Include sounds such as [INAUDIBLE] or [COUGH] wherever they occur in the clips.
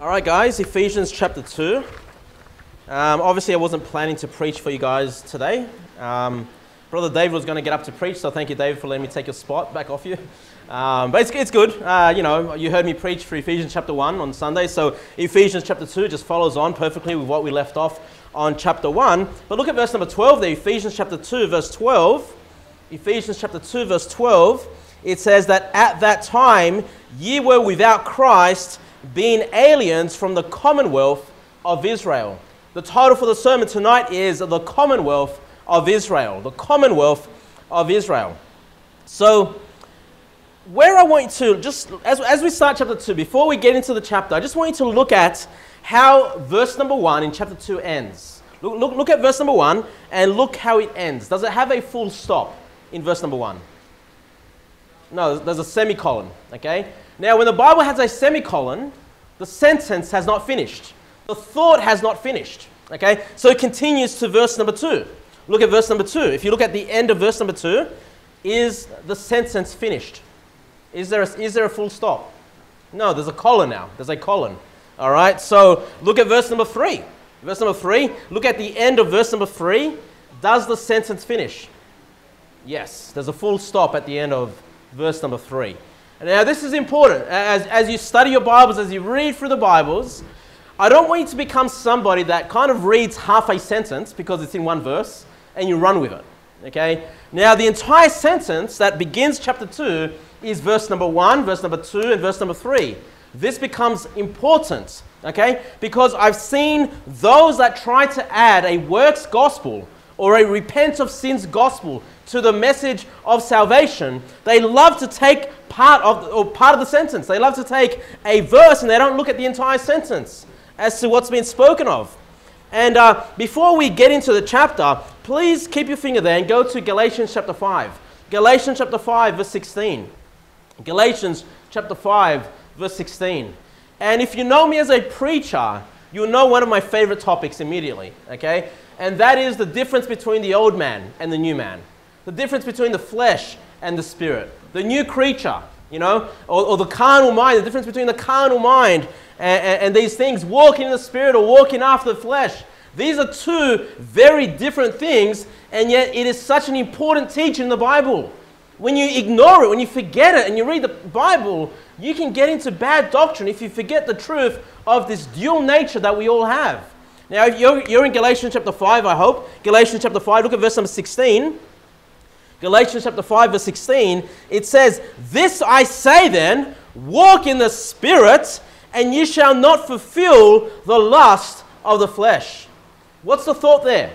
All right, guys, Ephesians chapter 2. Um, obviously, I wasn't planning to preach for you guys today. Um, Brother David was going to get up to preach, so thank you, David, for letting me take your spot back off you. Um, but it's, it's good. Uh, you know, you heard me preach for Ephesians chapter 1 on Sunday, so Ephesians chapter 2 just follows on perfectly with what we left off on chapter 1. But look at verse number 12 there, Ephesians chapter 2, verse 12. Ephesians chapter 2, verse 12. It says that at that time ye were without Christ being aliens from the commonwealth of Israel. The title for the sermon tonight is The Commonwealth of Israel. The Commonwealth of Israel. So, where I want you to, just as, as we start chapter 2, before we get into the chapter, I just want you to look at how verse number 1 in chapter 2 ends. Look, look, look at verse number 1 and look how it ends. Does it have a full stop in verse number 1? No, there's a semicolon, okay? Now, when the Bible has a semicolon, the sentence has not finished. The thought has not finished. Okay? So it continues to verse number two. Look at verse number two. If you look at the end of verse number two, is the sentence finished? Is there a, is there a full stop? No, there's a colon now. There's a colon. All right? So look at verse number three. Verse number three, look at the end of verse number three. Does the sentence finish? Yes, there's a full stop at the end of verse number three. Now, this is important. As, as you study your Bibles, as you read through the Bibles, I don't want you to become somebody that kind of reads half a sentence because it's in one verse and you run with it. Okay? Now, the entire sentence that begins chapter 2 is verse number 1, verse number 2, and verse number 3. This becomes important, okay? Because I've seen those that try to add a works gospel or a repent of sins gospel to the message of salvation, they love to take part of, or part of the sentence. They love to take a verse and they don't look at the entire sentence as to what's been spoken of. And uh, before we get into the chapter, please keep your finger there and go to Galatians chapter 5. Galatians chapter 5, verse 16. Galatians chapter 5, verse 16. And if you know me as a preacher, you'll know one of my favorite topics immediately, okay? And that is the difference between the old man and the new man. The difference between the flesh and the spirit the new creature, you know, or, or the carnal mind, the difference between the carnal mind and, and, and these things, walking in the spirit or walking after the flesh. These are two very different things, and yet it is such an important teaching in the Bible. When you ignore it, when you forget it, and you read the Bible, you can get into bad doctrine if you forget the truth of this dual nature that we all have. Now, you're, you're in Galatians chapter 5, I hope. Galatians chapter 5, look at verse number 16. Galatians chapter 5, verse 16, it says, This I say then, walk in the Spirit, and ye shall not fulfill the lust of the flesh. What's the thought there?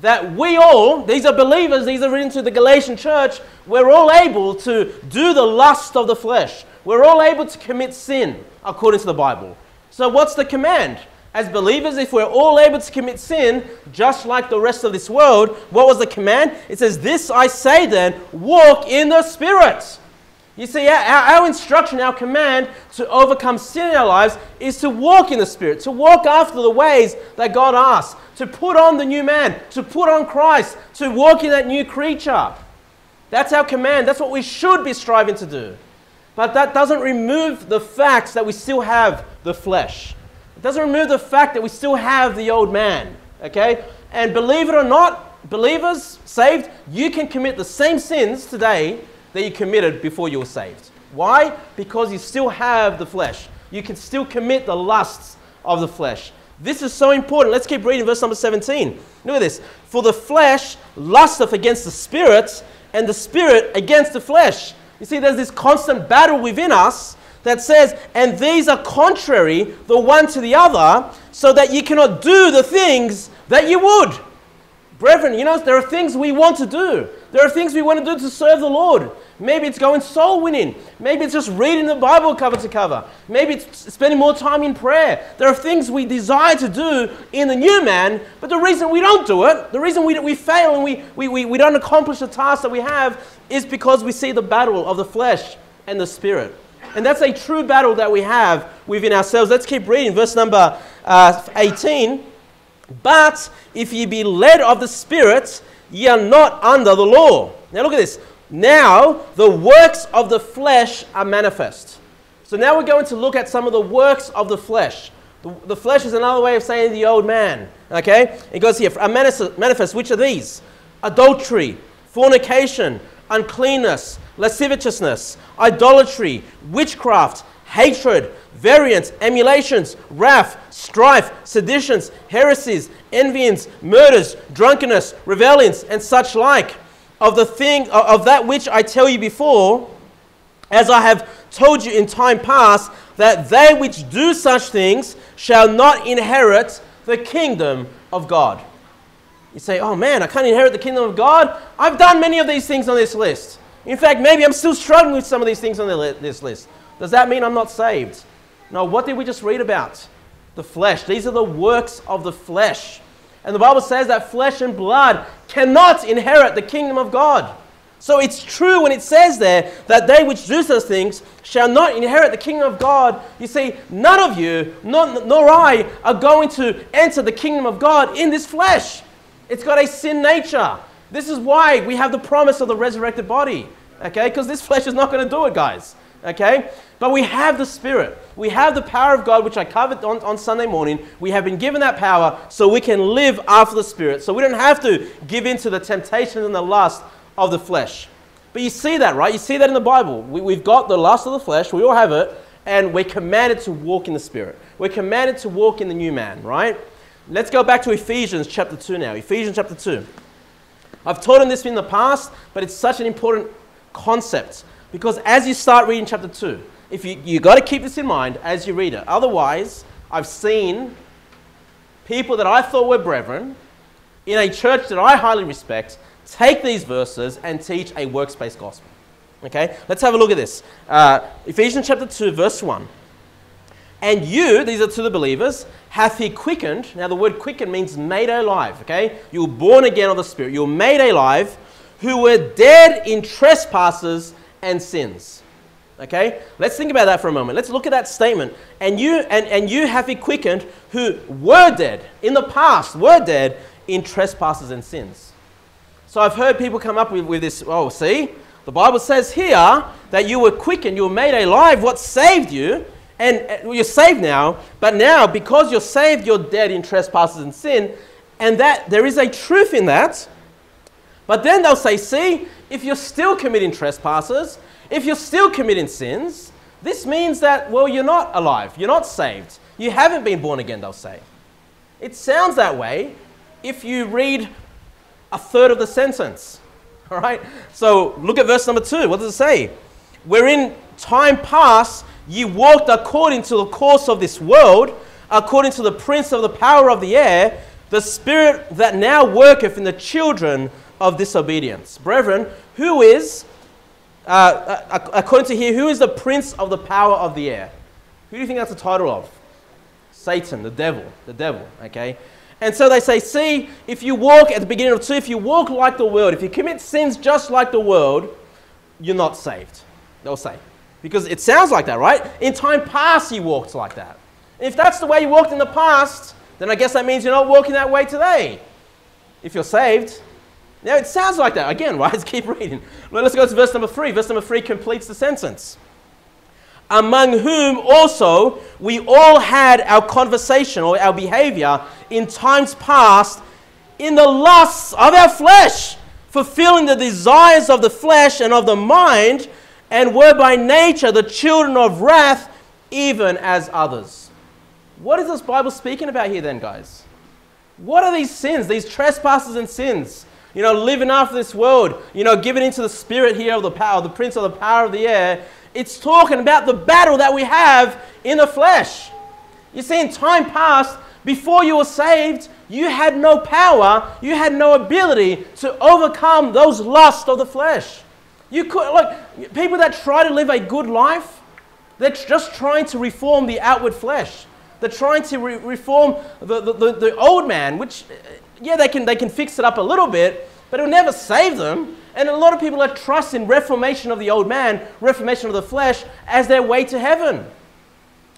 That we all, these are believers, these are written to the Galatian church, we're all able to do the lust of the flesh. We're all able to commit sin, according to the Bible. So, what's the command? As believers, if we're all able to commit sin, just like the rest of this world, what was the command? It says, This I say then, walk in the Spirit. You see, our, our, instruction, our command to overcome sin in our lives is to walk in the Spirit, to walk after the ways that God asks, to put on the new man, to put on Christ, to walk in that new creature. That's our command. That's what we should be striving to do. But that doesn't remove the fact that we still have the flesh. Doesn't remove the fact that we still have the old man, okay? And believe it or not, believers saved, you can commit the same sins today that you committed before you were saved. Why? Because you still have the flesh. You can still commit the lusts of the flesh. This is so important. Let's keep reading verse number 17. Look at this. For the flesh lusteth against the spirit, and the spirit against the flesh. You see, there's this constant battle within us that says, and these are contrary the one to the other, so that you cannot do the things that you would. Brethren, you know, there are things we want to do. There are things we want to do to serve the Lord. Maybe it's going soul winning. Maybe it's just reading the Bible cover to cover. Maybe it's spending more time in prayer. There are things we desire to do in the new man, but the reason we don't do it, the reason we, we fail and we, we, we, we don't accomplish the task that we have, is because we see the battle of the flesh and the spirit. And that's a true battle that we have within ourselves. Let's keep reading. Verse number uh, 18. But if ye be led of the Spirit, ye are not under the law. Now look at this. Now the works of the flesh are manifest. So now we're going to look at some of the works of the flesh. The, the flesh is another way of saying the old man. Okay? It goes here, a manifest, manifest which are these? Adultery, fornication, uncleanness, lasciviousness, idolatry, witchcraft, hatred, variance, emulations, wrath, strife, seditions, heresies, envyings, murders, drunkenness, rebellions, and such like. Of the thing of that which I tell you before, as I have told you in time past, that they which do such things shall not inherit the kingdom of God. You say, oh man, I can't inherit the kingdom of God. I've done many of these things on this list. In fact, maybe I'm still struggling with some of these things on this list. Does that mean I'm not saved? No, what did we just read about? The flesh. These are the works of the flesh. And the Bible says that flesh and blood cannot inherit the kingdom of God. So it's true when it says there that they which do such things shall not inherit the kingdom of God. You see, none of you, nor, nor I, are going to enter the kingdom of God in this flesh. It's got a sin nature. This is why we have the promise of the resurrected body. Okay? Because this flesh is not going to do it, guys. Okay? But we have the Spirit. We have the power of God, which I covered on, on Sunday morning. We have been given that power so we can live after the Spirit. So we don't have to give in to the temptations and the lust of the flesh. But you see that, right? You see that in the Bible. We, we've got the lust of the flesh, we all have it, and we're commanded to walk in the Spirit. We're commanded to walk in the new man, right? Let's go back to Ephesians chapter 2 now. Ephesians chapter 2. I've taught on this in the past, but it's such an important concept because as you start reading chapter 2, if you you got to keep this in mind as you read it. Otherwise, I've seen people that I thought were brethren in a church that I highly respect take these verses and teach a works-based gospel. Okay, let's have a look at this. Uh, Ephesians chapter 2, verse 1. And you, these are to the believers, hath he quickened. Now, the word quickened means made alive. Okay, you were born again of the Spirit. You were made alive, who were dead in trespasses and sins. Okay? Let's think about that for a moment. Let's look at that statement. And you and, and you have he quickened who were dead in the past, were dead in trespasses and sins. So I've heard people come up with, with this, oh, see, the Bible says here that you were quickened, you were made alive. What saved you? And uh, you're saved now, but now because you're saved, you're dead in trespasses and sin. And that there is a truth in that. But then they'll say, see, if you're still committing trespasses, if you're still committing sins, this means that, well, you're not alive, you're not saved, you haven't been born again, they'll say. It sounds that way if you read a third of the sentence. [LAUGHS] All right? So look at verse number two. What does it say? Wherein time past ye walked according to the course of this world, according to the prince of the power of the air, the spirit that now worketh in the children of disobedience. Brethren, who is, uh, uh, according to here, who is the prince of the power of the air? Who do you think that's the title of? Satan, the devil, the devil, okay? And so they say, see, if you walk at the beginning of 2, if you walk like the world, if you commit sins just like the world, you're not saved. They'll say. Because it sounds like that, right? In time past, you walked like that. If that's the way you walked in the past, then I guess that means you're not walking that way today. If you're saved. Now it sounds like that. Again, [LAUGHS] right? Let's keep reading. Let's go to verse number three. Verse number three completes the sentence. Among whom also we all had our conversation or our behavior in times past in the lusts of our flesh, fulfilling the desires of the flesh and of the mind, and were by nature the children of wrath, even as others. What is this Bible speaking about here, then, guys? What are these sins, these trespasses and sins? you know, living after this world, you know, giving into the spirit here of the power, the prince of the power of the air, it's talking about the battle that we have in the flesh. You see, in time past, before you were saved, you had no power, you had no ability to overcome those lusts of the flesh. You could, like, people that try to live a good life, they're just trying to reform the outward flesh. They're trying to re- reform the, the, the, the old man, which yeah, they can, they can fix it up a little bit, but it'll never save them. And a lot of people are trusting reformation of the old man, reformation of the flesh, as their way to heaven.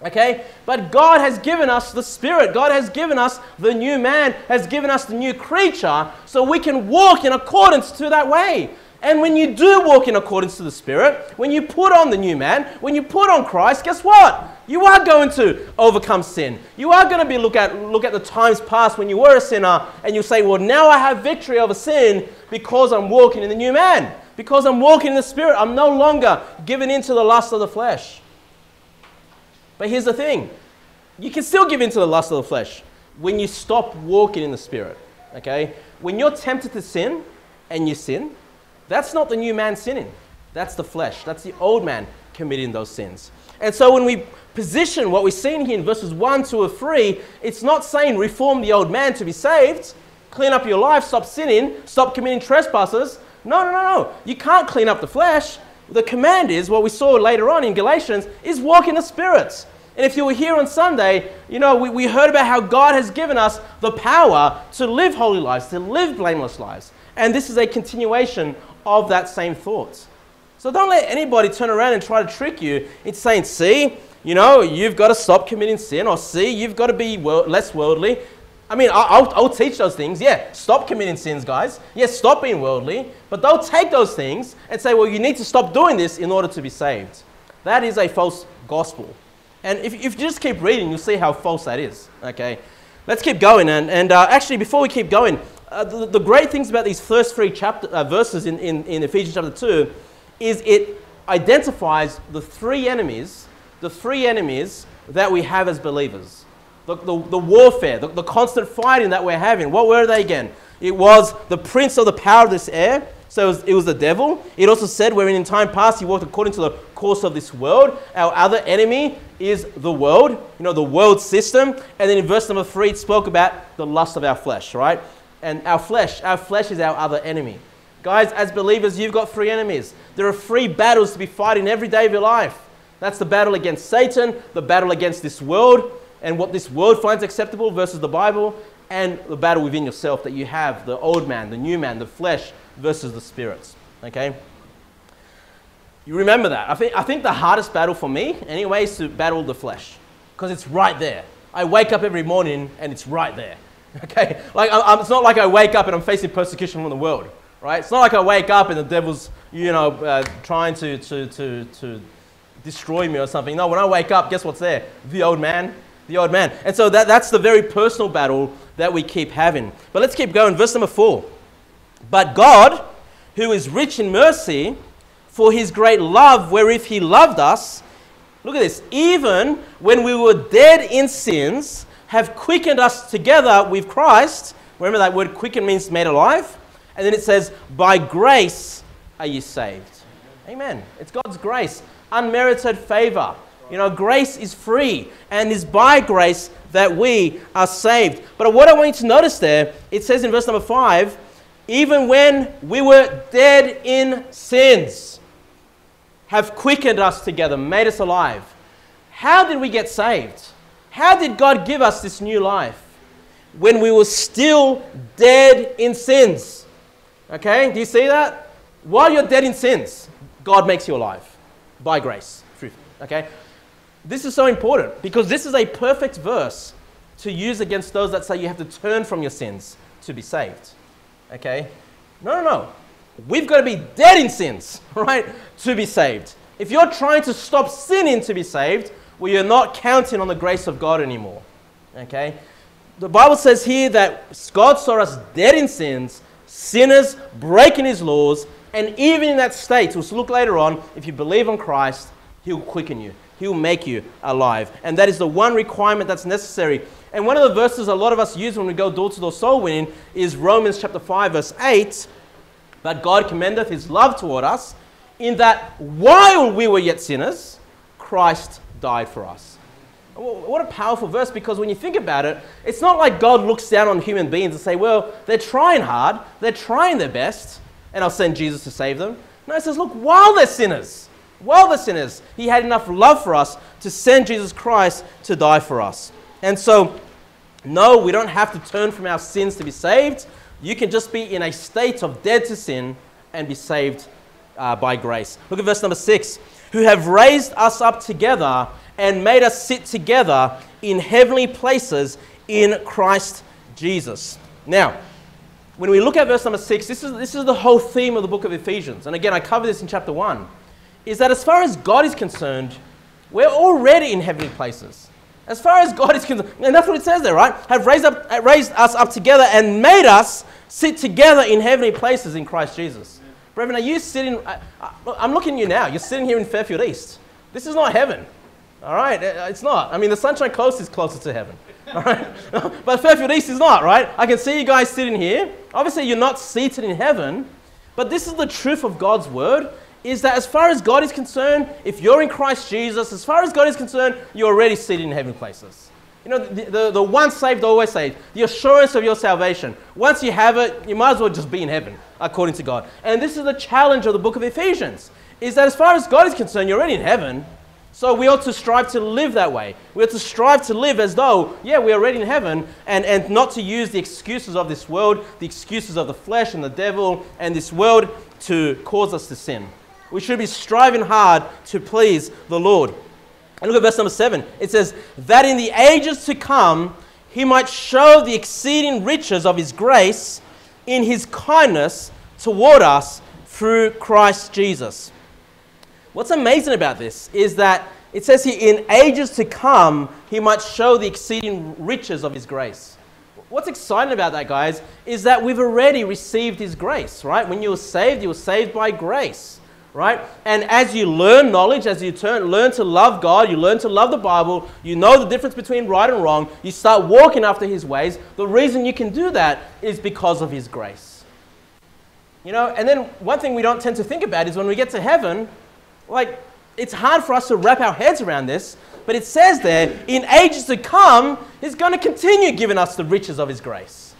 Okay? But God has given us the Spirit. God has given us the new man, has given us the new creature, so we can walk in accordance to that way. And when you do walk in accordance to the Spirit, when you put on the new man, when you put on Christ, guess what? You are going to overcome sin. You are going to be look at look at the times past when you were a sinner and you say, "Well, now I have victory over sin because I'm walking in the new man. Because I'm walking in the Spirit. I'm no longer giving in to the lust of the flesh." But here's the thing. You can still give in to the lust of the flesh when you stop walking in the Spirit. Okay? When you're tempted to sin and you sin, that's not the new man sinning. That's the flesh. That's the old man committing those sins. And so when we position what we're seeing here in verses 1, 2, or 3, it's not saying reform the old man to be saved, clean up your life, stop sinning, stop committing trespasses. No, no, no, no. You can't clean up the flesh. The command is, what we saw later on in Galatians, is walk in the spirits. And if you were here on Sunday, you know, we, we heard about how God has given us the power to live holy lives, to live blameless lives. And this is a continuation of that same thought. So don't let anybody turn around and try to trick you into saying, see, you know, you've got to stop committing sin, or see, you've got to be world, less worldly. I mean, I'll, I'll teach those things. Yeah, stop committing sins, guys. Yes, stop being worldly. But they'll take those things and say, well, you need to stop doing this in order to be saved. That is a false gospel. And if, if you just keep reading, you'll see how false that is. Okay, let's keep going. And, and uh, actually, before we keep going, uh, the, the, great things about these first three chapter, uh, verses in, in, in Ephesians chapter 2 is it identifies the three enemies, the three enemies that we have as believers. The, the, the warfare, the, the constant fighting that we're having. What were they again? It was the prince of the power of this air. So it was, it was, the devil. It also said, wherein in time past he walked according to the course of this world. Our other enemy is the world, you know, the world system. And then in verse number three, it spoke about the lust of our flesh, right? And our flesh, our flesh is our other enemy. Guys, as believers, you've got three enemies. There are three battles to be fighting every day of your life. That's the battle against Satan, the battle against this world, and what this world finds acceptable versus the Bible, and the battle within yourself that you have the old man, the new man, the flesh versus the spirits. Okay? You remember that. I think, I think the hardest battle for me, anyway, is to battle the flesh because it's right there. I wake up every morning and it's right there. [LAUGHS] Okay? Like, I, it's not like I wake up and I'm facing persecution from the world right? It's not like I wake up and the devil's, you know, uh, trying to, to, to, to destroy me or something. No, when I wake up, guess what's there? The old man. The old man. And so that, that's the very personal battle that we keep having. But let's keep going. Verse number four. But God, who is rich in mercy, for his great love wherewith he loved us, look at this, even when we were dead in sins, have quickened us together with Christ. Remember that word quicken means made alive? And then it says, By grace are you saved. Amen. It's God's grace, unmerited favor. You know, grace is free and is by grace that we are saved. But what I want you to notice there, it says in verse number five, even when we were dead in sins, have quickened us together, made us alive. How did we get saved? How did God give us this new life? When we were still dead in sins. Okay, do you see that? While you're dead in sins, God makes you alive by grace. Okay? This is so important because this is a perfect verse to use against those that say you have to turn from your sins to be saved. Okay? No, no, no. We've got to be dead in sins, [LAUGHS] right, to be saved. If you're trying to stop sinning to be saved, well, you're not counting on the grace of God anymore. Okay? The Bible says here that God saw us dead in sins sinners, breaking his laws, and even in that state, we'll look later on, if you believe on Christ, he'll quicken you. He'll make you alive. And that is the one requirement that's necessary. And one of the verses a lot of us use when we go door to door soul winning is Romans chapter 5, verse 8. But God commendeth his love toward us, in that while we were yet sinners, Christ died for us. What a powerful verse because when you think about it, it's not like God looks down on human beings and say, well, they're trying hard, they're trying their best, and I'll send Jesus to save them. No, he says, look, while they're sinners, while they're sinners, he had enough love for us to send Jesus Christ to die for us. And so, no, we don't have to turn from our sins to be saved. You can just be in a state of dead to sin and be saved uh, by grace. Look at verse number six. Who have raised us up together and made us sit together in heavenly places in Christ Jesus. Now, when we look at verse number six, this is, this is the whole theme of the book of Ephesians. And again, I cover this in chapter one. Is that as far as God is concerned, we're already in heavenly places. As far as God is concerned, and that's what it says there, right? Have raised, up, raised us up together and made us sit together in heavenly places in Christ Jesus. Brethren, are you sitting? I, am looking at you now. You're sitting here in Fairfield East. This is not heaven. All right? Uh, it's not. I mean, the Sunshine Coast is closer to heaven. [LAUGHS] All right? [LAUGHS] but Fairfield East is not, right? I can see you guys sitting here. Obviously, you're not seated in heaven. But this is the truth of God's word is that as far as God is concerned, if you're in Christ Jesus, as far as God is concerned, you're already seated in heavenly places. You know, the, the, the once saved, always saved, the assurance of your salvation. Once you have it, you might as well just be in heaven, according to God. And this is the challenge of the book of Ephesians, is that as far as God is concerned, you're already in heaven. So we ought to strive to live that way. We ought to strive to live as though, yeah, we're already in heaven, and, and not to use the excuses of this world, the excuses of the flesh and the devil and this world to cause us to sin. We should be striving hard to please the Lord. And look at verse number seven. It says, That in the ages to come he might show the exceeding riches of his grace in his kindness toward us through Christ Jesus. What's amazing about this is that it says here, in ages to come, he might show the exceeding riches of his grace. What's exciting about that, guys, is that we've already received his grace, right? When you were saved, you were saved by grace right? And as you learn knowledge, as you turn, learn to love God, you learn to love the Bible, you know the difference between right and wrong, you start walking after His ways. The reason you can do that is because of His grace. You know, and then one thing we don't tend to think about is when we get to heaven, like, it's hard for us to wrap our heads around this, but it says there, in ages to come, He's going to continue giving us the riches of His grace.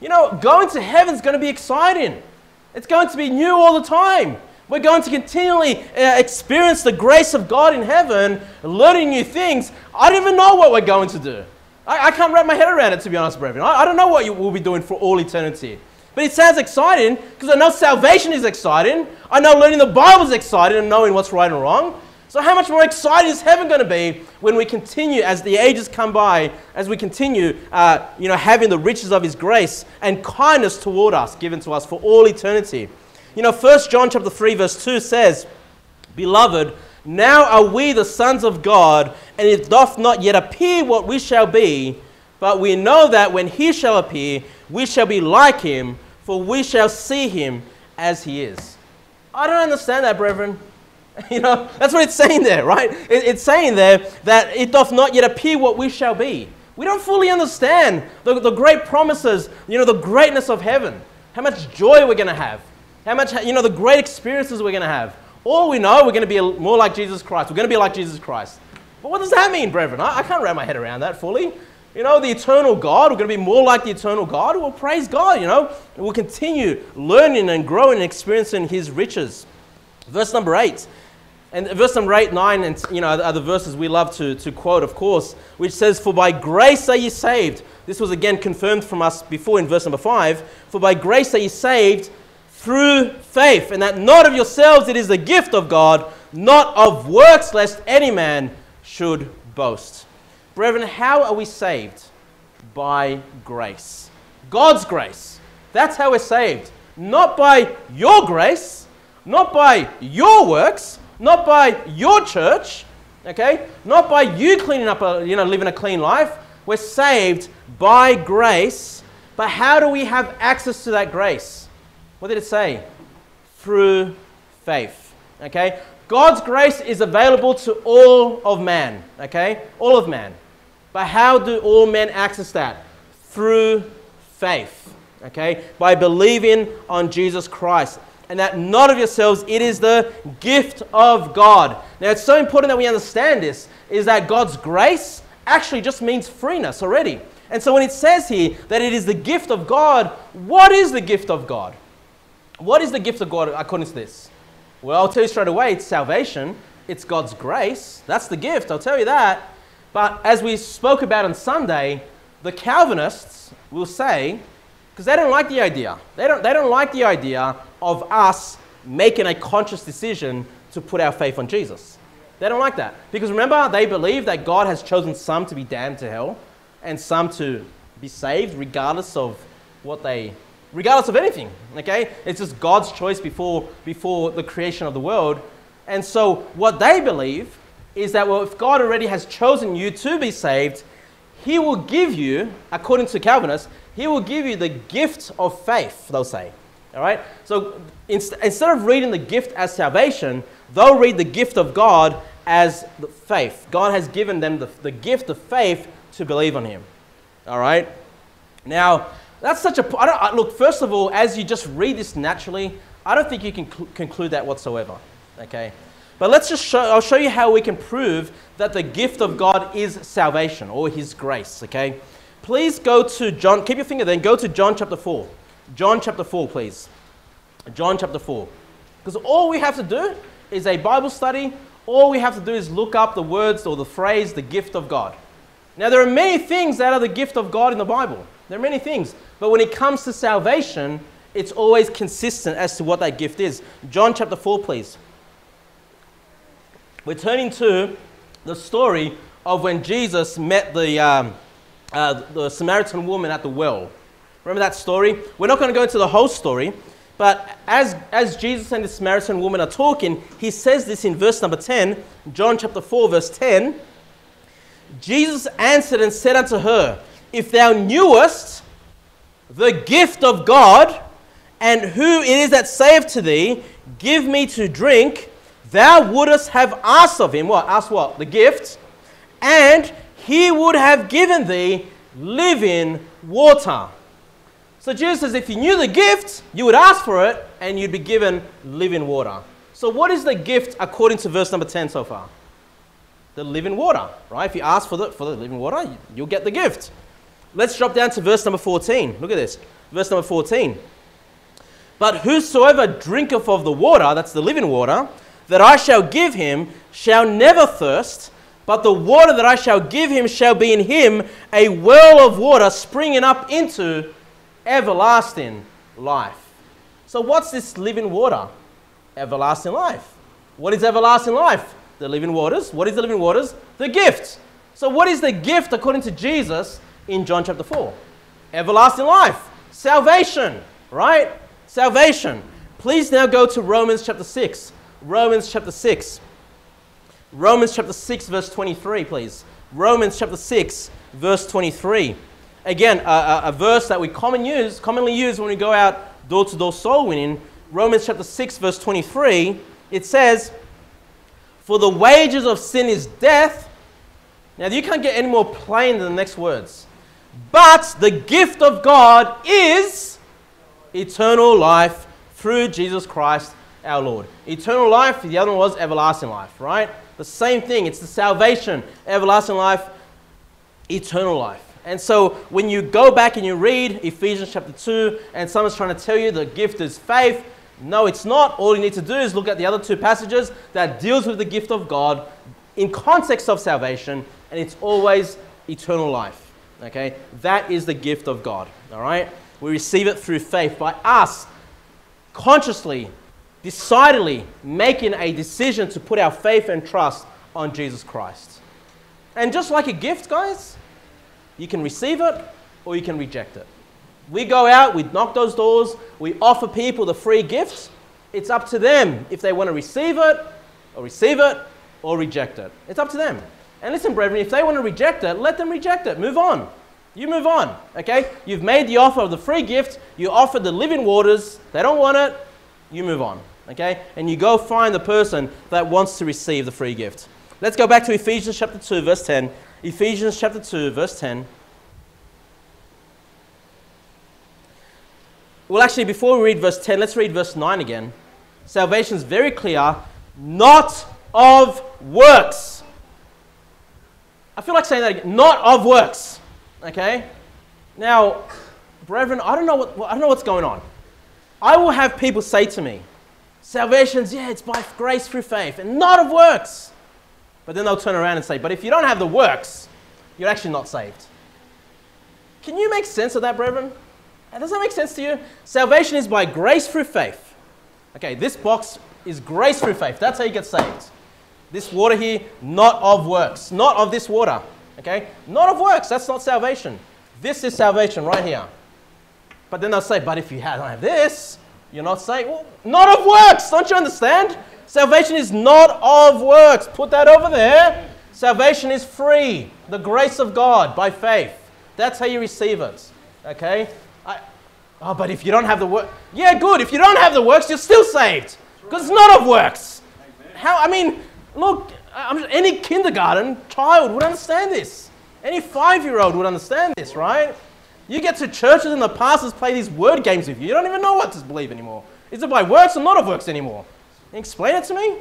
You know, going to heaven is going to be exciting. It's going to be new all the time. We're going to continually uh, experience the grace of God in heaven, learning new things. I don't even know what we're going to do. I, I can't wrap my head around it, to be honest, brethren. I, I don't know what you will be doing for all eternity. But it sounds exciting because I know salvation is exciting. I know learning the Bible is exciting and knowing what's right and wrong. So, how much more exciting is heaven going to be when we continue, as the ages come by, as we continue, uh, you know, having the riches of His grace and kindness toward us, given to us for all eternity? You know, 1 John chapter 3 verse 2 says, Beloved, now are we the sons of God, and it doth not yet appear what we shall be, but we know that when he shall appear, we shall be like him, for we shall see him as he is. I don't understand that, brethren. [LAUGHS] You know, that's what it's saying there, right? It's saying there that it doth not yet appear what we shall be. We don't fully understand the, the great promises, you know, the greatness of heaven, how much joy we're going to have, how much, you know, the great experiences we're going to have. All we know, we're going to be more like Jesus Christ. We're going to be like Jesus Christ. But what does that mean, brethren? I, I can't wrap my head around that fully. You know, the eternal God, we're going to be more like the eternal God. Well, praise God, you know. We'll continue learning and growing and experiencing His riches. Verse number eight. And verse number 8, 9, and you know, are the verses we love to, to quote, of course, which says, For by grace are ye saved. This was again confirmed from us before in verse number 5. For by grace are ye saved through faith, and that not of yourselves, it is the gift of God, not of works, lest any man should boast. Brethren, how are we saved? By grace. God's grace. That's how we're saved. Not by your grace, not by your works, not by your church, okay? Not by you cleaning up, a, you know, living a clean life. We're saved by grace. But how do we have access to that grace? What did it say? Through faith. Okay? God's grace is available to all of man. Okay? All of man. But how do all men access that? Through faith. Okay? By believing on Jesus Christ. And that not of yourselves, it is the gift of God. Now, it's so important that we understand this is that God's grace actually just means freeness already. And so when it says here that it is the gift of God, what is the gift of God? What is the gift of God according to this? Well, I'll tell you straight away it's salvation, it's God's grace. That's the gift, I'll tell you that. But as we spoke about on Sunday, the Calvinists will say, because they don't like the idea, they don't, they don't like the idea of us making a conscious decision to put our faith on Jesus. They don't like that. Because remember, they believe that God has chosen some to be damned to hell and some to be saved regardless of what they regardless of anything. Okay? It's just God's choice before, before the creation of the world. And so, what they believe is that, well, if God already has chosen you to be saved, He will give you, according to Calvinists, He will give you the gift of faith, they'll say. All right? So, inst- instead of reading the gift as salvation, they'll read the gift of God as the faith. God has given them the, the gift of faith to believe on Him. All right? Now, that's such a. I don't, look, first of all, as you just read this naturally, I don't think you can cl- conclude that whatsoever. Okay? But let's just show, I'll show you how we can prove that the gift of God is salvation or His grace. Okay? Please go to John, keep your finger there, and go to John chapter 4. John chapter 4, please. John chapter 4. Because all we have to do is a Bible study. All we have to do is look up the words or the phrase, the gift of God. Now, there are many things that are the gift of God in the Bible. There are many things. But when it comes to salvation, it's always consistent as to what that gift is. John chapter 4, please. We're turning to the story of when Jesus met the, um, uh, the Samaritan woman at the well. Remember that story? We're not going to go into the whole story, but as, as Jesus and the Samaritan woman are talking, he says this in verse number 10, John chapter 4, verse 10. Jesus answered and said unto her, If thou knewest the gift of God, and who it is that saith to thee, Give me to drink, thou wouldst have asked of him, what? Ask what? The gift, and he would have given thee living water. So Jesus says, if you knew the gift, you would ask for it, and you'd be given living water. So, what is the gift according to verse number 10 so far? The living water, right? If you ask for the, for the living water, you'll get the gift. Let's drop down to verse number 14. Look at this. Verse number 14. But whosoever drinketh of the water, that's the living water, that I shall give him, shall never thirst, but the water that I shall give him shall be in him a well of water springing up into everlasting life. So, what's this living water? Everlasting life. What is everlasting life? The living waters. What is the living waters? The gift. So, what is the gift according to Jesus in John chapter 4? Everlasting life. Salvation, right? Salvation. Please now go to Romans chapter 6. Romans chapter 6. Romans chapter 6, verse 23, please. Romans chapter 6, verse 23. Again, a, a, a verse that we common use, commonly use when we go out door to door soul winning. Romans chapter 6, verse 23. It says, For the wages of sin is death. Now, you can't get any more plain than the next words. But the gift of God is eternal life through Jesus Christ our Lord. Eternal life, the other one was everlasting life, right? The same thing. It's the salvation, everlasting life, eternal life. And so when you go back and you read Ephesians chapter 2 and someone's trying to tell you the gift is faith, no, it's not. All you need to do is look at the other two passages that deals with the gift of God in context of salvation, and it's always eternal life. Okay? That is the gift of God. All right? We receive it through faith by us consciously, decidedly making a decision to put our faith and trust on Jesus Christ. And just like a gift, guys, you can receive it or you can reject it. We go out, we knock those doors, we offer people the free gifts. It's up to them if they want to receive it or receive it or reject it. It's up to them. And listen, brethren, if they want to reject it, let them reject it. Move on. You move on, okay? You've made the offer of the free gift, you offer the living waters, they don't want it, you move on, okay? And you go find the person that wants to receive the free gift. Let's go back to Ephesians chapter 2, verse 10. Ephesians chapter 2, verse 10. Well, actually, before we read verse 10, let's read verse 9 again. Salvation is very clear, not of works. I feel like saying that again. Not of works. Okay? Now, brethren, I don't know what I don't know what's going on. I will have people say to me, Salvation's, yeah, it's by grace through faith, and not of works. But then they'll turn around and say, But if you don't have the works, you're actually not saved. Can you make sense of that, brethren? Does that make sense to you? Salvation is by grace through faith. Okay, this box is grace through faith. That's how you get saved. This water here, not of works. Not of this water. Okay? Not of works. That's not salvation. This is salvation right here. But then they'll say, but if you don't have this, you're not saved. Well, not of works. Don't you understand? Salvation is not of works. Put that over there. Salvation is free, the grace of God by faith. That's how you receive it. Okay? I, oh, but if you don't have the work, yeah, good. If you don't have the works, you're still saved because it's not of works. How? I mean, look, I'm, any kindergarten child would understand this. Any five-year-old would understand this, right? You get to churches and the pastors play these word games with you. You don't even know what to believe anymore. Is it by works or not of works anymore? Explain it to me.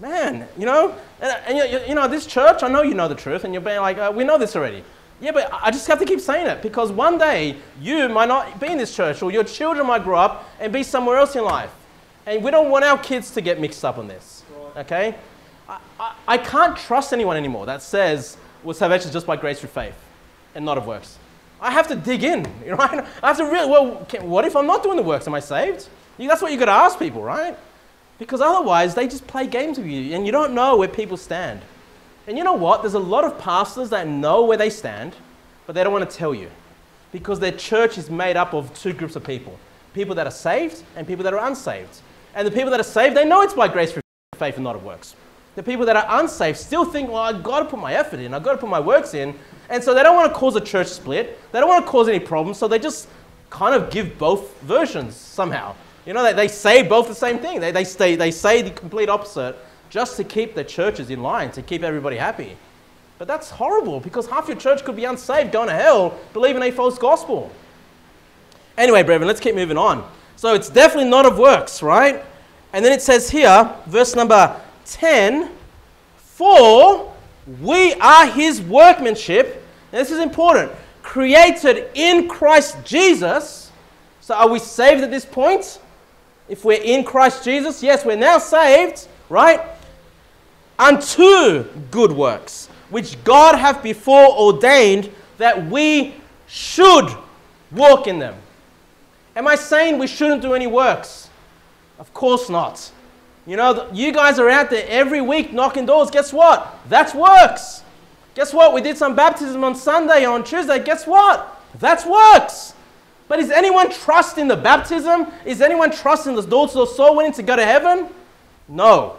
Man, you know, and, and you, you, know, this church, I know you know the truth, and you're being like, uh, we know this already. Yeah, but I just have to keep saying it because one day you might not be in this church, or your children might grow up and be somewhere else in life. And we don't want our kids to get mixed up on this. Okay? I, I, can't trust anyone anymore that says, well, salvation is just by grace through faith and not of works. I have to dig in, [LAUGHS] right? I have to really, well, can, what if I'm not doing the works? Am I saved? That's what you've got to ask people, right? Because otherwise, they just play games with you and you don't know where people stand. And you know what? There's a lot of pastors that know where they stand, but they don't want to tell you because their church is made up of two groups of people people that are saved and people that are unsaved. And the people that are saved, they know it's by grace through faith and not of works. The people that are unsaved still think, well, I've got to put my effort in, I've got to put my works in. And so they don't want to cause a church split, they don't want to cause any problems, so they just kind of give both versions somehow. You know, they, they say both the same thing. They, they, stay, they say the complete opposite just to keep the churches in line, to keep everybody happy. But that's horrible because half your church could be unsaved, going to hell, believing a false gospel. Anyway, brethren, let's keep moving on. So it's definitely not of works, right? And then it says here, verse number 10 For we are his workmanship. this is important. Created in Christ Jesus. So are we saved at this point? If we're in Christ Jesus, yes, we're now saved, right? Unto good works, which God hath before ordained that we should walk in them. Am I saying we shouldn't do any works? Of course not. You know, you guys are out there every week knocking doors. Guess what? That's works. Guess what? We did some baptism on Sunday on Tuesday. Guess what? That's works. But is anyone trusting the baptism? Is anyone trusting the doors of soul winning to go to heaven? No.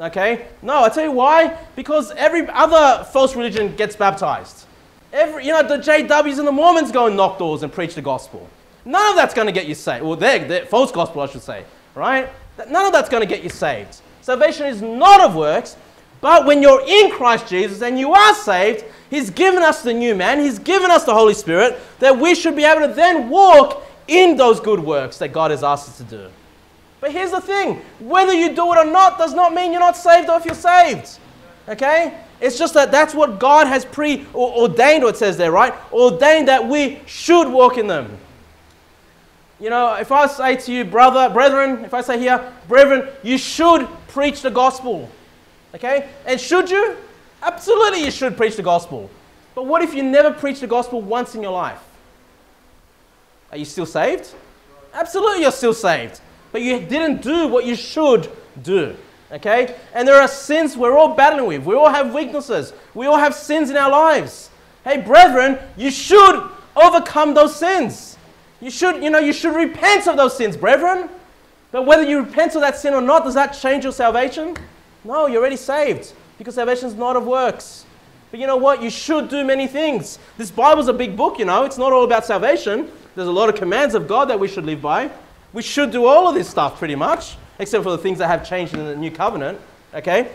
Okay? No, I tell you why. Because every other false religion gets baptized. Every, you know, the JWs and the Mormons go and knock doors and preach the gospel. None of that's going to get you saved. Well, they're, they're false gospel, I should say. Right? None of that's going to get you saved. Salvation is not of works, but when you're in Christ Jesus and you are saved, He's given us the new man, He's given us the Holy Spirit, that we should be able to then walk in those good works that God has asked us to do. But here's the thing whether you do it or not does not mean you're not saved or if you're saved. Okay? It's just that that's what God has pre ordained, what it says there, right? Ordained that we should walk in them. You know, if I say to you, brother, brethren, if I say here, brethren, you should preach the gospel. Okay? And should you? Absolutely, you should preach the gospel. But what if you never preach the gospel once in your life? Are you still saved? Absolutely, you're still saved. But you didn't do what you should do. Okay? And there are sins we're all battling with. We all have weaknesses. We all have sins in our lives. Hey, brethren, you should overcome those sins. You should, you know, you should repent of those sins, brethren. But whether you repent of that sin or not, does that change your salvation? No, you're already saved because salvation is not of works. But you know what? You should do many things. This Bible's a big book, you know. It's not all about salvation. There's a lot of commands of God that we should live by. We should do all of this stuff pretty much, except for the things that have changed in the new covenant. Okay?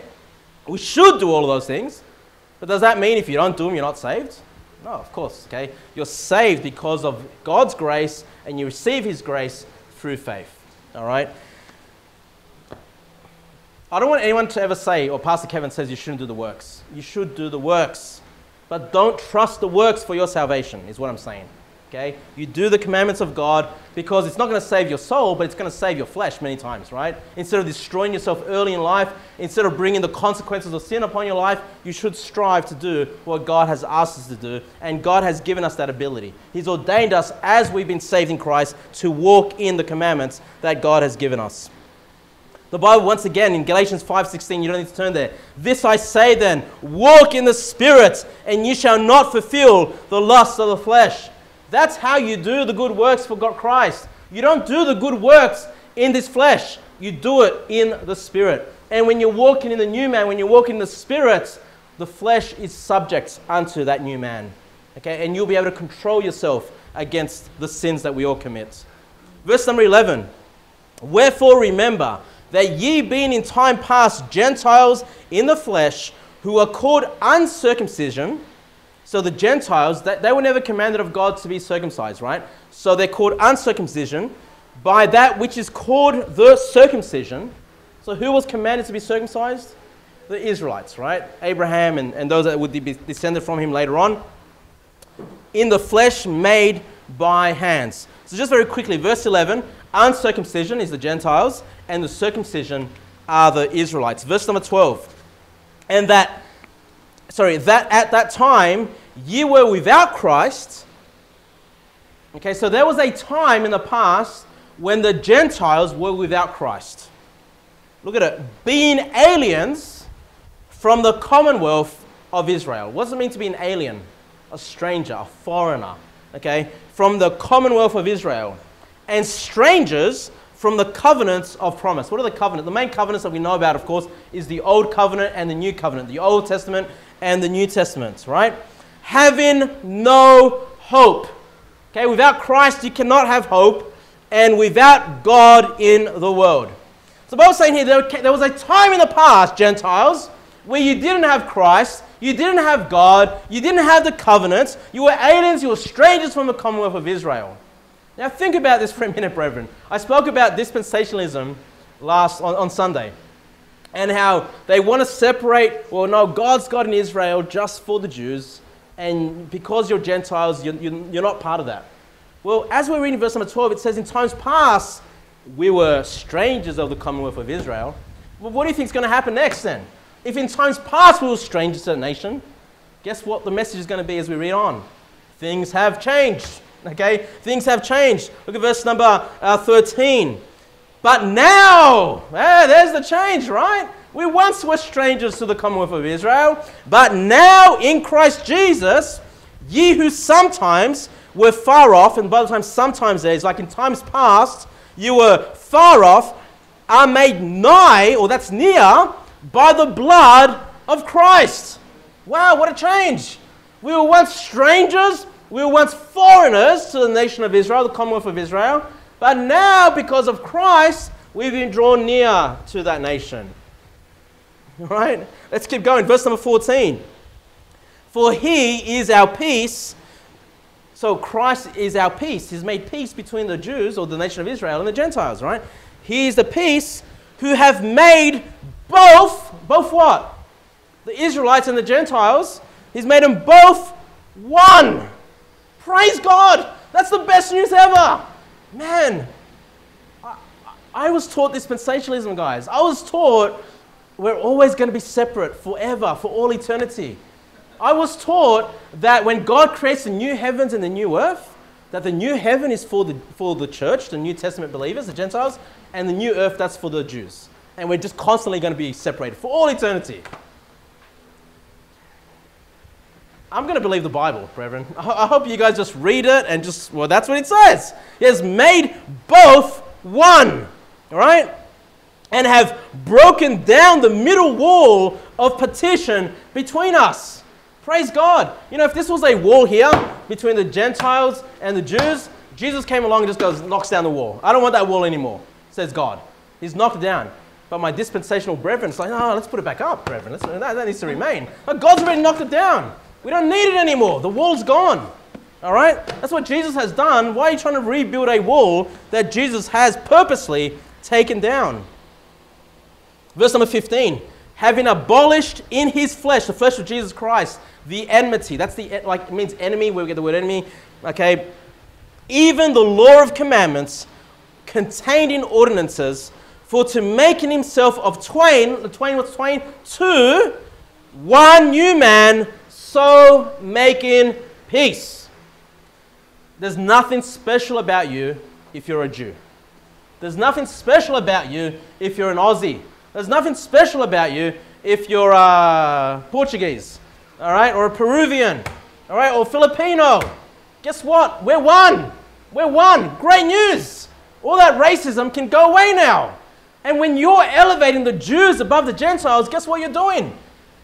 We should do all of those things. But does that mean if you don't do them, you're not saved? No, of course, okay? You're saved because of God's grace and you receive His grace through faith, all right? I don't want anyone to ever say, or Pastor Kevin says you shouldn't do the works. You should do the works. But don't trust the works for your salvation, is what I'm saying. Okay? You do the commandments of God because it's not going to save your soul, but it's going to save your flesh many times, right? Instead of destroying yourself early in life, instead of bringing the consequences of sin upon your life, you should strive to do what God has asked us to do. And God has given us that ability. He's ordained us as we've been saved in Christ to walk in the commandments that God has given us. The Bible, once again, in Galatians 5.16, you don't need to turn there. This I say then, walk in the Spirit, and you shall not fulfill the lusts of the flesh. That's how you do the good works for God Christ. You don't do the good works in this flesh, you do it in the Spirit. And when you're walking in the new man, when you're walking in the Spirit, the flesh is subject unto that new man. Okay, and you'll be able to control yourself against the sins that we all commit. Verse number 11 Wherefore remember that ye being in time past Gentiles in the flesh, who are called uncircumcision, so the Gentiles, they, were never commanded of God to be circumcised, right? So they're called uncircumcision by that which is called the circumcision. So who was commanded to be circumcised? The Israelites, right? Abraham and, and those that would be descended from him later on. In the flesh made by hands. So just very quickly, verse 11, uncircumcision is the Gentiles, and the circumcision are the Israelites. Verse number 12, and that, sorry, that at that time ye were without Christ. Okay, so there was a time in the past when the Gentiles were without Christ. Look at it. Being aliens from the commonwealth of Israel. What does it mean to be an alien? A stranger, a foreigner. Okay? From the commonwealth of Israel. And strangers from the covenants of promise. What are the covenants? The main covenants that we know about, of course, is the Old Covenant and the New Covenant. The Old Testament and the New Testament, right? Having no hope. Okay, without Christ, you cannot have hope, and without God in the world. So, Paul's saying here there was a time in the past, Gentiles, where you didn't have Christ, you didn't have God, you didn't have the covenants, you were aliens, you were strangers from the commonwealth of Israel. Now, think about this for a minute, brethren. I spoke about dispensationalism last on, on Sunday and how they want to separate, well, no, God's God in Israel just for the Jews, and because you're Gentiles, you're, you're not part of that. Well, as we're reading verse number 12, it says, In times past, we were strangers of the commonwealth of Israel. Well, what do you think is going to happen next then? If in times past we were strangers to the nation, guess what the message is going to be as we read on? Things have changed. Okay? Things have changed. Look at verse number uh, 13. But now, there's the change, right? We once were strangers to the commonwealth of Israel, but now in Christ Jesus, ye who sometimes were far off, and by the time sometimes there is, like in times past, you were far off, are made nigh, or that's near, by the blood of Christ. Wow, what a change! We were once strangers, we were once foreigners to the nation of Israel, the commonwealth of Israel, but now, because of Christ, we've been drawn near to that nation. [LAUGHS] All right? Let's keep going. Verse number 14. For he is our peace. So Christ is our peace. He's made peace between the Jews or the nation of Israel and the Gentiles, right? He is the peace who have made both, both what? The Israelites and the Gentiles. He's made them both one. Praise God! That's the best news ever! Man, I, I was taught dispensationalism, guys. I was taught we're always going to be separate forever, for all eternity. I was taught that when God creates the new heavens and the new earth, that the new heaven is for the, for the church, the New Testament believers, the Gentiles, and the new earth, that's for the Jews. And we're just constantly going to be separated for all eternity. I'm going to believe the Bible, brethren. I hope you guys just read it and just, well, that's what it says. He has made both one, all right? And have broken down the middle wall of partition between us. Praise God. You know, if this was a wall here between the Gentiles and the Jews, Jesus came along and just goes, knocks down the wall. I don't want that wall anymore, says God. He's knocked it down. But my dispensational brethren, it's like, no, let's put it back up, brethren. That, that needs to remain. But God's already knocked it down. We don't need it anymore. The wall's gone. All right? That's what Jesus has done. Why are you trying to rebuild a wall that Jesus has purposely taken down? Verse number 15. Having abolished in his flesh, the flesh of Jesus Christ, the enmity. That's the, like, it means enemy, where we get the word enemy. Okay? Even the law of commandments contained in ordinances, for to make in himself of twain, the twain, what's twain? Two, one new man so making peace. There's nothing special about you if you're a Jew. There's nothing special about you if you're an Aussie. There's nothing special about you if you're a Portuguese, all right, or a Peruvian, all right, or Filipino. Guess what? We're one. We're one. Great news. All that racism can go away now. And when you're elevating the Jews above the Gentiles, guess what you're doing?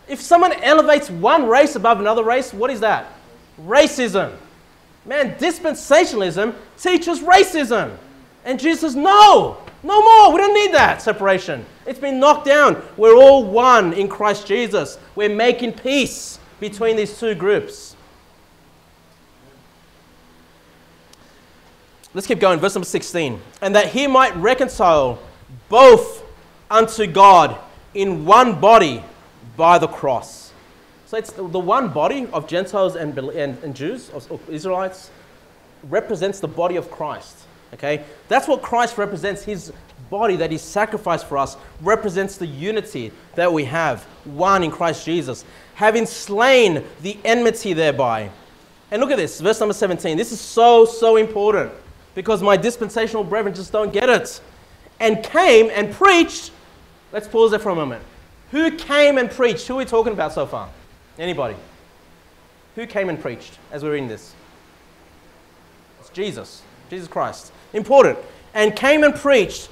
If someone elevates one race above another race, what is that? Racism. Man, dispensationalism teaches racism. And Jesus says, no, no more. We don't need that separation. It's been knocked down. We're all one in Christ Jesus. We're making peace between these two groups. Let's keep going. Verse number 16. And that he might reconcile both unto God in one body by the cross. So it's the, one body of Gentiles and, Jews, of Israelites, represents the body of Christ. Okay? That's what Christ represents. His body that he sacrificed for us represents the unity that we have, one in Christ Jesus, having slain the enmity thereby. And look at this, verse number 17. This is so, so important because my dispensational brethren just don't get it. And came and preached. Let's pause there for a moment. Who came and preached? Who are we talking about so far? Anybody? Who came and preached as we're reading this? It's Jesus, Jesus Christ. Important. And came and preached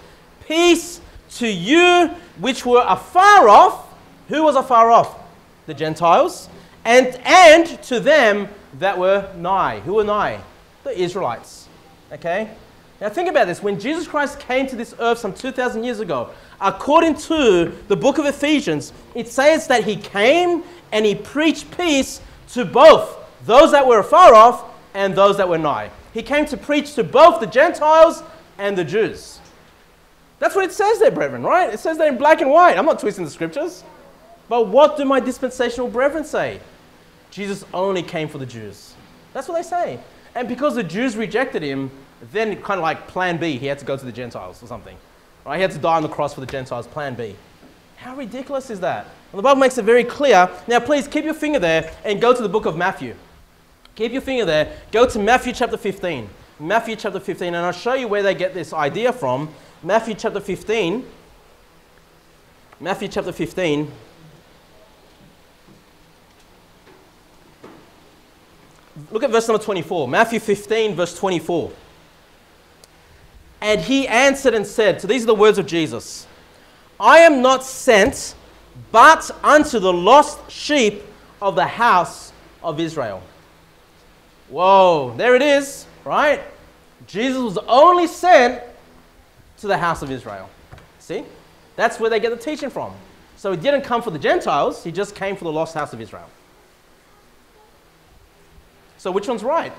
peace to you which were afar off. Who was afar off? The Gentiles. And, and to them that were nigh. Who were nigh? The Israelites. Okay? Now think about this. When Jesus Christ came to this earth some 2,000 years ago, according to the book of Ephesians, it says that he came and he preached peace to both those that were afar off and those that were nigh. He came to preach to both the Gentiles and the Jews. That's what it says there, brethren, right? It says that in black and white. I'm not twisting the scriptures. But what do my dispensational brethren say? Jesus only came for the Jews. That's what they say. And because the Jews rejected him, then kind of like plan B, he had to go to the Gentiles or something. Right? He had to die on the cross for the Gentiles, plan B. How ridiculous is that? Well, the Bible makes it very clear. Now, please keep your finger there and go to the book of Matthew. Keep your finger there. Go to Matthew chapter 15. Matthew chapter 15, and I'll show you where they get this idea from. Matthew chapter 15. Matthew chapter 15. Look at verse number 24. Matthew 15, verse 24. And he answered and said, So these are the words of Jesus I am not sent but unto the lost sheep of the house of Israel. Whoa, there it is, right? Jesus was only sent to the house of Israel. See? That's where they get the teaching from. So he didn't come for the Gentiles, he just came for the lost house of Israel. So which one's right?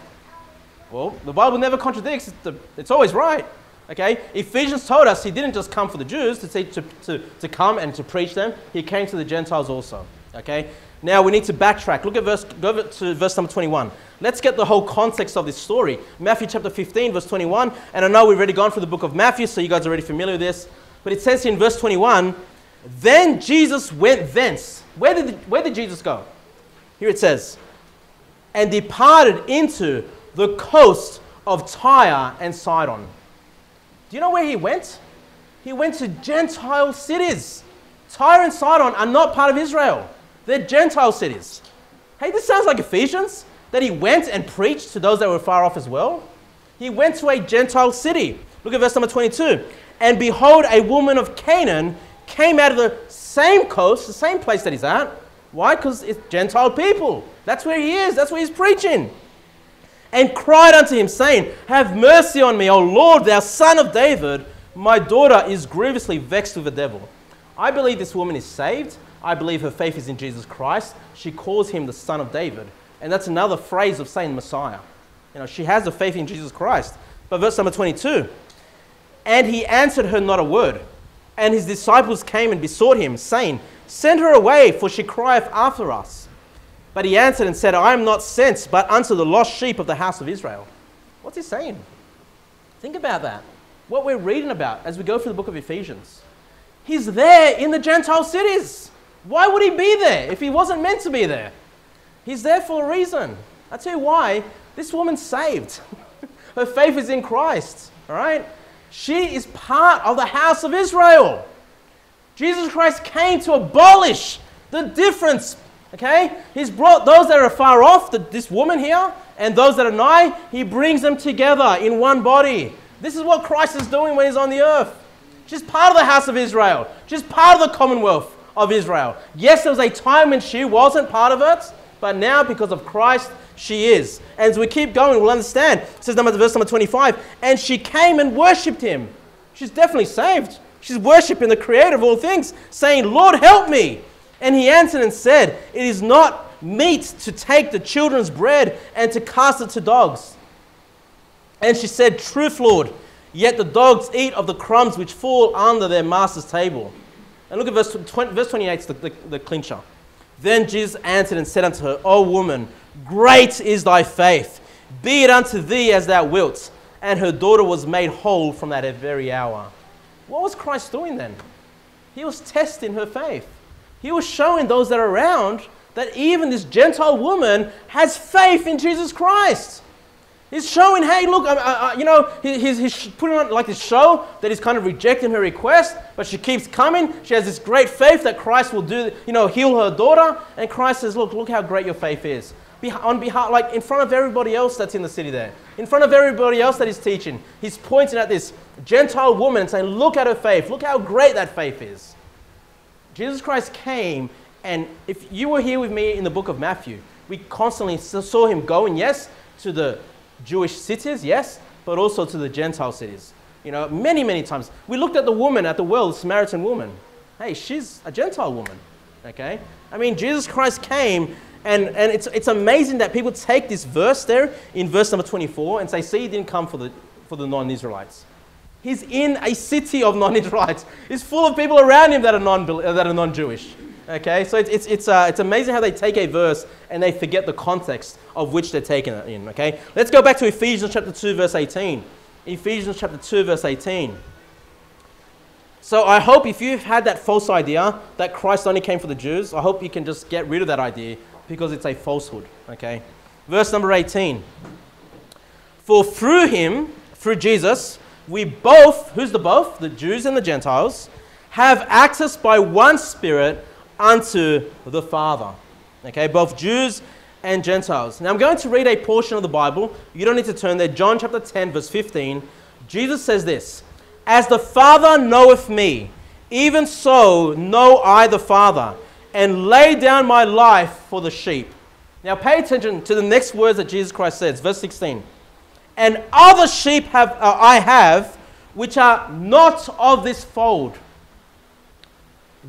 Well, the Bible never contradicts, it's always right. Okay? Ephesians told us he didn't just come for the Jews to, to, to, to come and to preach them, he came to the Gentiles also. Okay? Now we need to backtrack. Look at verse, go to verse number 21. Let's get the whole context of this story. Matthew chapter 15, verse 21. And I know we've already gone through the book of Matthew, so you guys are already familiar with this. But it says in verse 21 Then Jesus went thence. Where did, where did Jesus go? Here it says, and departed into the coast of Tyre and Sidon. Do you know where he went? He went to Gentile cities. Tyre and Sidon are not part of Israel, they're Gentile cities. Hey, this sounds like Ephesians that he went and preached to those that were far off as well. He went to a Gentile city. Look at verse number 22. And behold, a woman of Canaan came out of the same coast, the same place that he's at. Why? Because it's Gentile people. That's where he is, that's where he's preaching and cried unto him, saying, Have mercy on me, O Lord, thou son of David. My daughter is grievously vexed with the devil. I believe this woman is saved. I believe her faith is in Jesus Christ. She calls him the son of David. And that's another phrase of saying Messiah. You know, she has a faith in Jesus Christ. But verse number 22 And he answered her not a word. And his disciples came and besought him, saying, Send her away, for she crieth after us. But he answered and said, I am not sent, but unto the lost sheep of the house of Israel. What's he saying? Think about that. What we're reading about as we go through the book of Ephesians. He's there in the Gentile cities. Why would he be there if he wasn't meant to be there? He's there for a reason. i tell you why. This woman's saved. [LAUGHS] Her faith is in Christ. All right? She is part of the house of Israel. Jesus Christ came to abolish the difference Okay? He's brought those that are far off, the, this woman here, And those that are nigh, he brings them together in one body. This is what Christ is doing when he's on the earth. She's part of the house of Israel. She's part of the commonwealth of Israel. Yes, there was a time when she wasn't part of it, but now because of Christ, she is. And as we keep going, we'll understand. It says number verse number 25, and she came and worshipped him. She's definitely saved. She's worshiping the creator of all things, saying, Lord, help me. And he answered and said, It is not meet to take the children's bread and to cast it to dogs. And she said, Truth, Lord, yet the dogs eat of the crumbs which fall under their master's table. And look at verse, 20, verse 28, the, the, the clincher. Then Jesus answered and said unto her, O woman, great is thy faith. Be it unto thee as thou wilt. And her daughter was made whole from that very hour. What was Christ doing then? He was testing her faith. He was showing those that are around that even this Gentile woman has faith in Jesus Christ. He's showing, hey, look, uh, uh, you know, he, he's, he's putting on like this show that he's kind of rejecting her request, but she keeps coming. She has this great faith that Christ will do, you know, heal her daughter. And Christ says, look, look how great your faith is. Be, on behalf, like in front of everybody else that's in the city there, in front of everybody else that he's teaching, he's pointing at this Gentile woman and saying, look at her faith. Look how great that faith is. Jesus Christ came, and if you were here with me in the book of Matthew, we constantly saw him going, yes, to the Jewish cities, yes, but also to the Gentile cities. You know, many, many times. We looked at the woman at the well, the Samaritan woman. Hey, she's a Gentile woman, okay? I mean, Jesus Christ came, and, and it's, it's amazing that people take this verse there in verse number 24 and say, see, he didn't come for the, for the non Israelites. He's in a city of non Israelites. He's full of people around him that are non, that are non-Jewish. Okay, so it's, it's, it's, uh, it's amazing how they take a verse and they forget the context of which they're taking it in. Okay, let's go back to Ephesians chapter 2, verse 18. Ephesians chapter 2, verse 18. So I hope if you've had that false idea that Christ only came for the Jews, I hope you can just get rid of that idea because it's a falsehood. Okay, verse number 18. For through him, through Jesus, we both, who's the both? The Jews and the Gentiles, have access by one Spirit unto the Father. Okay, both Jews and Gentiles. Now I'm going to read a portion of the Bible. You don't need to turn there. John chapter 10, verse 15. Jesus says this As the Father knoweth me, even so know I the Father, and lay down my life for the sheep. Now pay attention to the next words that Jesus Christ says, verse 16. And other sheep have, uh, I have, which are not of this fold.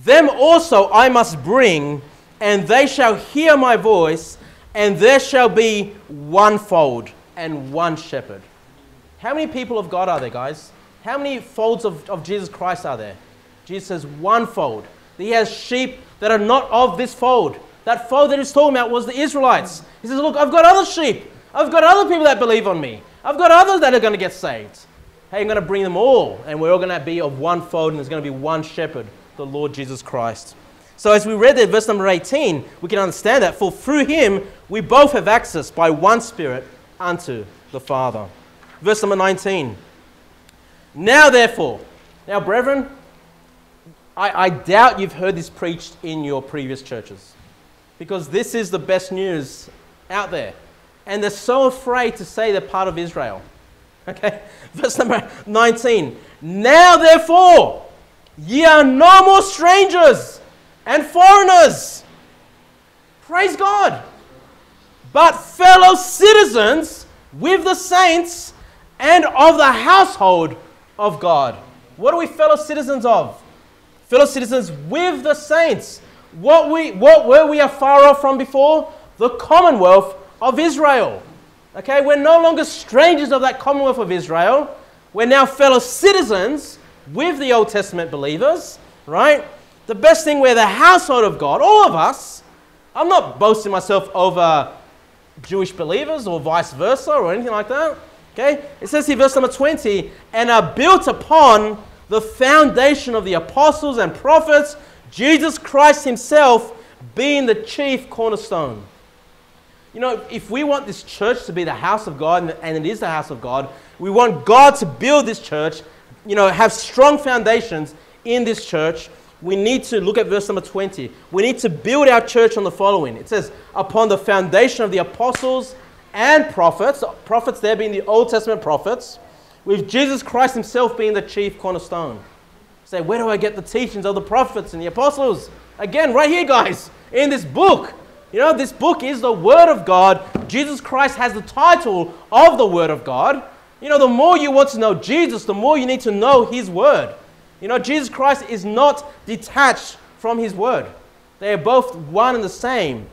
Them also I must bring, and they shall hear my voice, and there shall be one fold and one shepherd. How many people of God are there, guys? How many folds of, of Jesus Christ are there? Jesus says one fold. He has sheep that are not of this fold. That fold that he's talking about was the Israelites. He says, Look, I've got other sheep. I've got other people that believe on me. I've got others that are going to get saved. Hey, I'm going to bring them all, and we're all going to be of one fold, and there's going to be one shepherd the Lord Jesus Christ. So, as we read there, verse number 18, we can understand that. For through him we both have access by one Spirit unto the Father. Verse number 19. Now, therefore, now, brethren, I, I doubt you've heard this preached in your previous churches because this is the best news out there. And they're so afraid to say they're part of Israel. [LAUGHS] Okay, verse number 19. Now, therefore, Ye are no more strangers and foreigners. Praise God. But fellow citizens with the saints and of the household of God. What are we fellow citizens of? Fellow citizens with the saints. What, we, what were we afar off from before? The commonwealth of Israel. Okay, we're no longer strangers of that commonwealth of Israel. We're now fellow citizens with the Old Testament believers, right? The best thing we're the household of God, all of us. I'm not boasting myself over Jewish believers or vice versa or anything like that. Okay? It says here, verse number 20, and are built upon the foundation of the apostles and prophets, Jesus Christ Himself being the chief cornerstone. You know, if we want this church to be the house of God, and it is the house of God, we want God to build this church you know, have strong foundations in this church, we need to look at verse number 20. We need to build our church on the following. It says, upon the foundation of the apostles and prophets, prophets there being the Old Testament prophets, with Jesus Christ himself being the chief cornerstone. Say, where do I get the teachings of the prophets and the apostles? Again, right here, guys, in this book. You know, this book is the Word of God. Jesus Christ has the title of the Word of God. You know, the more you want to know Jesus, the more you need to know His Word. You know, Jesus Christ is not detached from His Word, they are both one and the same.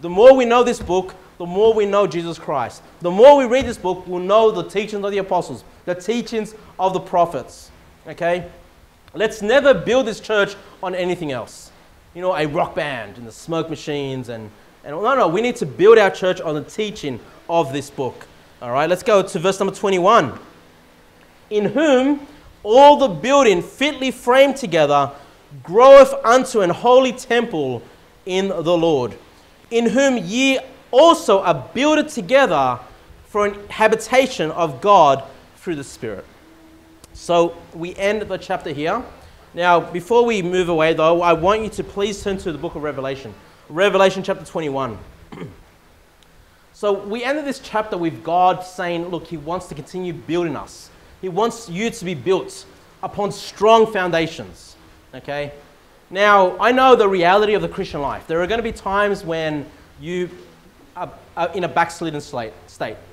The more we know this book, the more we know Jesus Christ. The more we read this book, we'll know the teachings of the apostles, the teachings of the prophets. Okay? Let's never build this church on anything else. You know, a rock band and the smoke machines and, and no, no, we need to build our church on the teaching of this book. All right, let's go to verse number 21. In whom all the building fitly framed together groweth unto an holy temple in the Lord, in whom ye also are builded together for an habitation of God through the Spirit. So we end the chapter here. Now, before we move away, though, I want you to please turn to the book of Revelation, Revelation chapter 21. So we ended this chapter with God saying, Look, He wants to continue building us. He wants you to be built upon strong foundations. Okay? Now, I know the reality of the Christian life. There are going to be times when you are, in a backslidden state.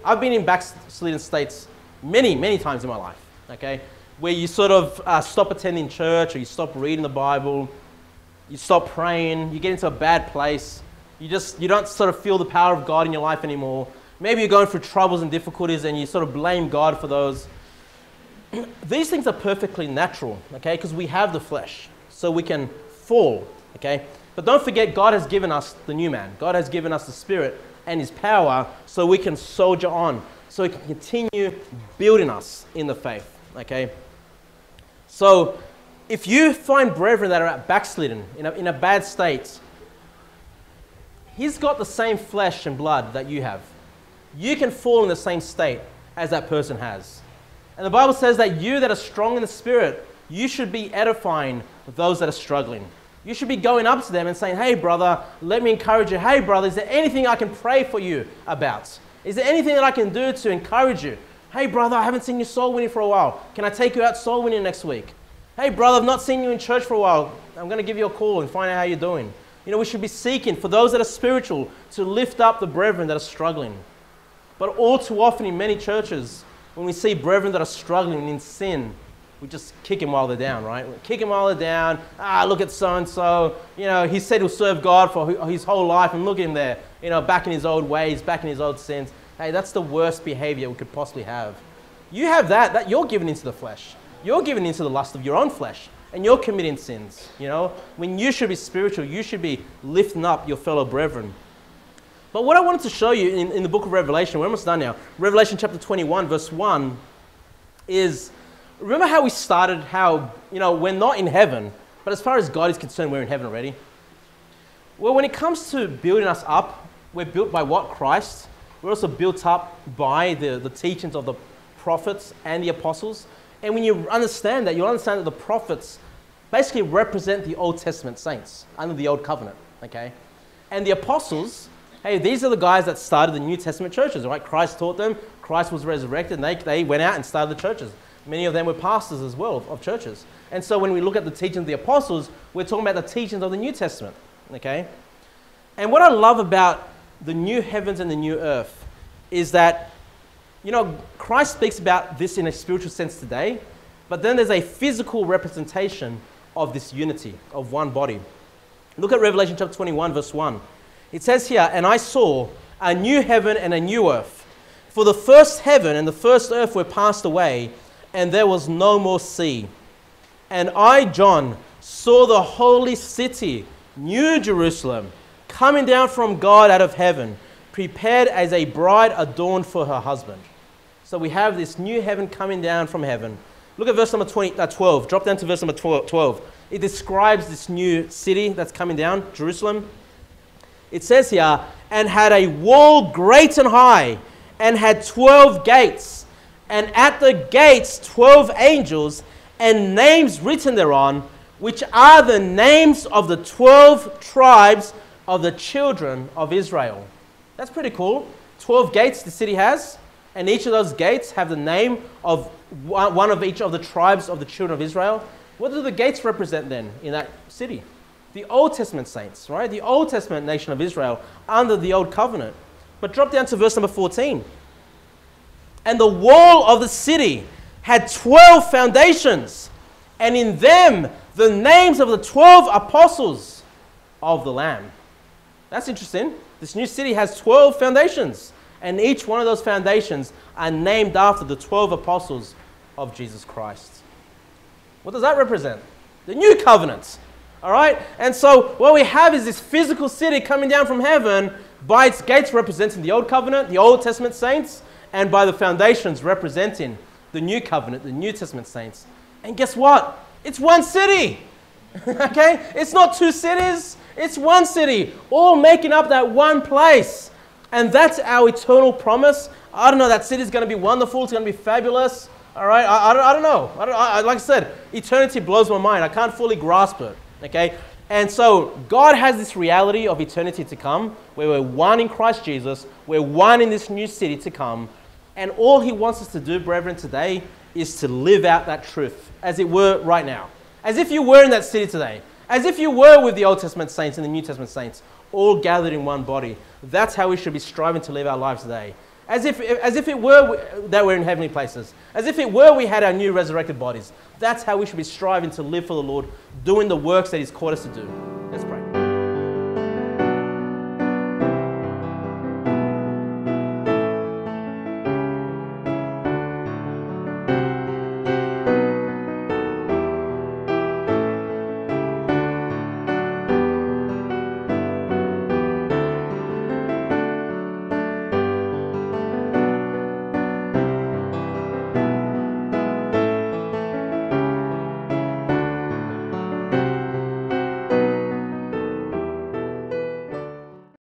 I've been in backslidden states many, many times in my life. Okay? Where you sort of uh, stop attending church or you stop reading the Bible, you stop praying, you get into a bad place, you just you don't sort of feel the power of God in your life anymore. Maybe you're going through troubles and difficulties and you sort of blame God for those. [CLEARS THROAT] These things are perfectly natural, okay? Because we have the flesh, so we can fall, okay? But don't forget, God has given us the new man. God has given us the Spirit and His power so we can soldier on, so He can continue building us in the faith, okay? So if you find brethren that are backslidden, in a, in a bad state, He's got the same flesh and blood that you have. You can fall in the same state as that person has. And the Bible says that you that are strong in the Spirit, you should be edifying those that are struggling. You should be going up to them and saying, Hey, brother, let me encourage you. Hey, brother, is there anything I can pray for you about? Is there anything that I can do to encourage you? Hey, brother, I haven't seen you soul winning for a while. Can I take you out soul winning next week? Hey, brother, I've not seen you in church for a while. I'm going to give you a call and find out how you're doing. You know, we should be seeking for those that are spiritual to lift up the brethren that are struggling. But all too often in many churches, when we see brethren that are struggling in sin, we just kick them while they're down, right? We kick them while they're down. Ah, look at so and so. You know, he said he'll serve God for his whole life, and look at him there, you know, back in his old ways, back in his old sins. Hey, that's the worst behavior we could possibly have. You have that, that you're giving into the flesh. You're giving into the lust of your own flesh, and you're committing sins. You know, when you should be spiritual, you should be lifting up your fellow brethren. But what I wanted to show you in, in the book of Revelation, we're almost done now. Revelation chapter 21, verse 1, is remember how we started, how, you know, we're not in heaven, but as far as God is concerned, we're in heaven already? Well, when it comes to building us up, we're built by what? Christ. We're also built up by the, the teachings of the prophets and the apostles. And when you understand that, you'll understand that the prophets basically represent the Old Testament saints under the Old Covenant, okay? And the apostles, hey, these are the guys that started the New Testament churches, right? Christ taught them, Christ was resurrected, and they, they went out and started the churches. Many of them were pastors as well of, churches. And so when we look at the teachings of the apostles, we're talking about the teachings of the New Testament. Okay? And what I love about the new heavens and the new earth is that, you know, Christ speaks about this in a spiritual sense today, but then there's a physical representation of this unity, of one body. Look at Revelation chapter 21, verse 1. It says here, And I saw a new heaven and a new earth. For the first heaven and the first earth were passed away and there was no more sea. And I, John, saw the holy city, New Jerusalem, coming down from God out of heaven, prepared as a bride adorned for her husband. So we have this new heaven coming down from heaven. Look at verse number 20, uh, 12. Drop down to verse number 12. It describes this new city that's coming down, Jerusalem. It says here, and had a wall great and high, and had 12 gates and at the gates 12 angels, and names written thereon, which are the names of the 12 tribes of the children of Israel. That's pretty cool. 12 gates the city has, and each of those gates have the name of one of each of the tribes of the children of Israel. What do the gates represent then in that city? The Old Testament saints, right? The Old Testament nation of Israel under the Old Covenant. But drop down to verse number 14. And the wall of the city had 12 foundations, and in them the names of the 12 apostles of the Lamb. That's interesting. This new city has 12 foundations, and each one of those foundations are named after the 12 apostles of Jesus Christ. What does that represent? The new covenant. All right? And so what we have is this physical city coming down from heaven by its gates representing the old covenant, the Old Testament saints, and by the foundations representing the new covenant, the New Testament saints. And guess what? It's one city. [LAUGHS] okay? It's not two cities, it's one city, all making up that one place. And that's our eternal promise. I don't know, that city is going to be wonderful, it's going to be fabulous. All right? I, I, don't, I don't know. I don't, I, like I said, eternity blows my mind. I can't fully grasp it. Okay? And so God has this reality of eternity to come where we're one in Christ Jesus, we're one in this new city to come. And all He wants us to do, brethren, today is to live out that truth as it were right now. As if you were in that city today. As if you were with the Old Testament saints and the New Testament saints, all gathered in one body. That's how we should be striving to live our lives today. As if, as if it were that we're in heavenly places. As if it were we had our new resurrected bodies. That's how we should be striving to live for the Lord, doing the works that He's called us to do.